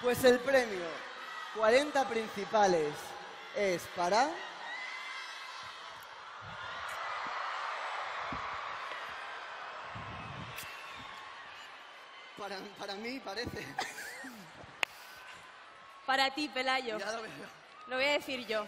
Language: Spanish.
Pues el premio 40 principales es para... Para, para mí parece. Para ti, Pelayo. Ya lo veo. Lo voy a decir yo.